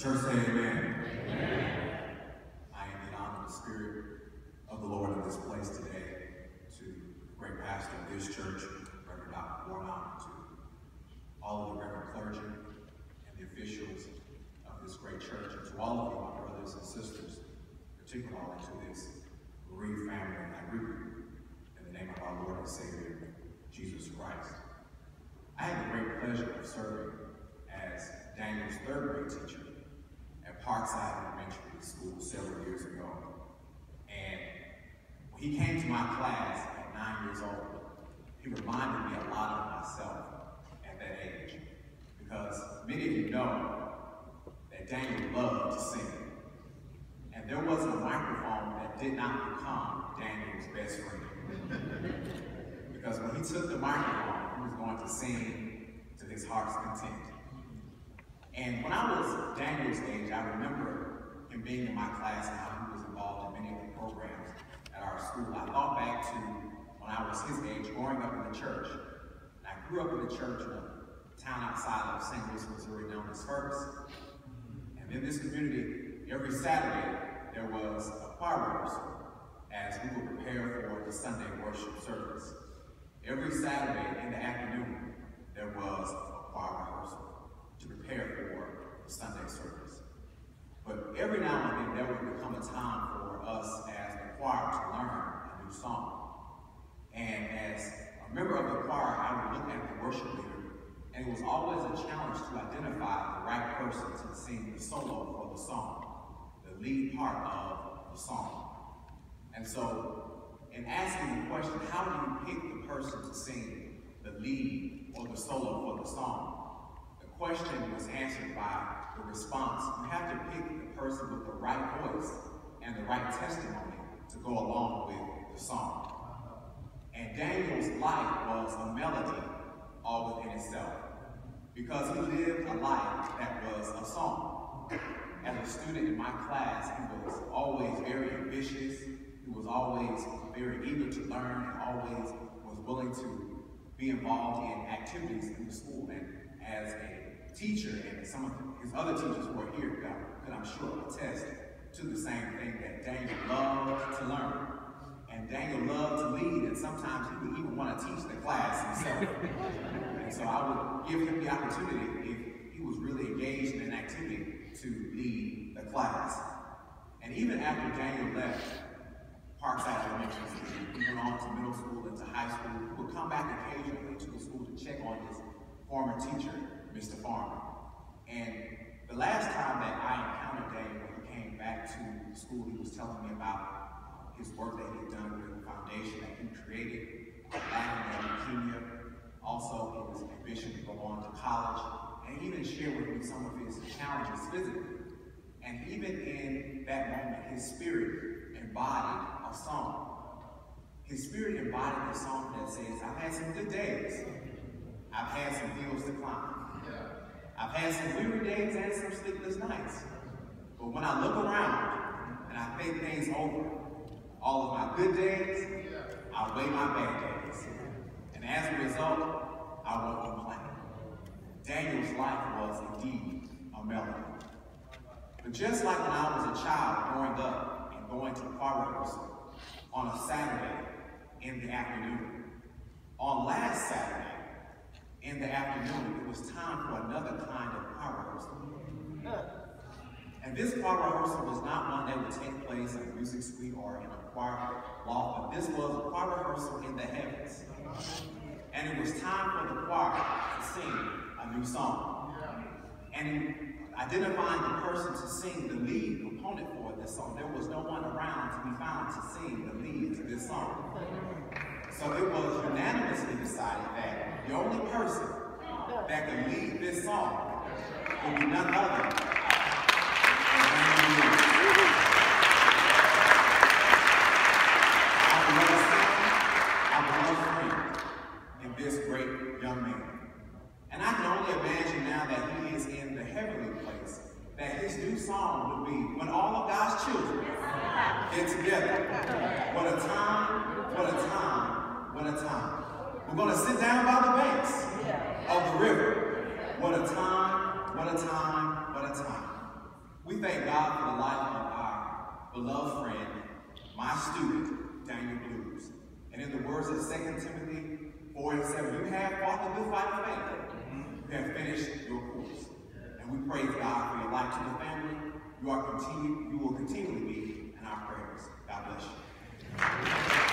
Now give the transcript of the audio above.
church say amen. amen. I am in honor the Spirit of the Lord in this place today to the great pastor of this church, Reverend Dr. Warnock, to all of the Reverend clergy and the officials of this great church, and to all of you, my brothers and sisters, particularly to this bereaved family, and I greet you in the name of our Lord and Savior, Jesus Christ. I had the great pleasure of serving as Daniel's third grade teacher Parkside Elementary School several years ago. And when he came to my class at nine years old, he reminded me a lot of myself at that age. Because many of you know that Daniel loved to sing. And there wasn't a microphone that did not become Daniel's best friend. because when he took the microphone, he was going to sing to his heart's content. And when I was Daniel's age, I remember him being in my class and how he was involved in many of the programs at our school. I thought back to when I was his age, growing up in the church. And I grew up in the church in a town outside of St. Louis, Missouri, known as Ferguson. And in this community, every Saturday, there was a choir rehearsal as we would prepare for the Sunday worship service. Every Saturday in the afternoon, there was a choir rehearsal to prepare for the Sunday service. But every now and then there would become a time for us as the choir to learn a new song. And as a member of the choir, I would look at the worship leader, and it was always a challenge to identify the right person to sing the solo for the song, the lead part of the song. And so, in asking the question, how do you pick the person to sing the lead or the solo for the song? Question was answered by the response. You have to pick the person with the right voice and the right testimony to go along with the song. And Daniel's life was a melody all within itself because he lived a life that was a song. As a student in my class, he was always very ambitious. He was always very eager to learn and always was willing to be involved in activities in the school. And as a teacher and some of his other teachers who are here could, I'm sure, attest to the same thing that Daniel loved to learn. And Daniel loved to lead, and sometimes he would even want to teach the class himself. and so I would give him the opportunity, if he was really engaged in an activity, to lead the class. And even after Daniel left Parkside Elementary School, he went on to middle school and to high school. He would come back occasionally to the school to check on his former teacher Mr. Farmer. And the last time that I encountered Dave when he came back to school, he was telling me about uh, his work that he had done with the foundation that he created, laughing at leukemia. Also, his ambition to go on to college. And he even shared with me some of his challenges physically. And even in that moment, his spirit embodied a song. His spirit embodied a song that says, I've had some good days. I've had some hills to climb. I've had some weary days and some sleepless nights. But when I look around and I think things over, all of my good days outweigh my bad days. And as a result, I won't complain. Daniel's life was indeed a melody. But just like when I was a child growing up and going to rehearsal on a Saturday in the afternoon, on last Saturday, in the afternoon, it was time for another kind of choir rehearsal. And this choir rehearsal was not one that would take place in a music suite or in a choir loft, but this was a choir rehearsal in the heavens. And it was time for the choir to sing a new song. And in identifying the person to sing the lead component for this song, there was no one around to be found to sing the lead to this song. So it was unanimously decided that the only person that can lead this song will be none other this great young man. And I can only imagine now that he is in the heavenly place, that his new song would be when all of God's children get together. What a time, what a time what a time. We're going to sit down by the river. A time, What a time, What a time. We thank God for the life of our beloved friend, my student, Daniel Blues. And in the words of 2 Timothy 4 and 7, you have fought the good fight of faith. You have finished your course. And we praise God for your life to the family. You are continue, you will continually be in our prayers. God bless you.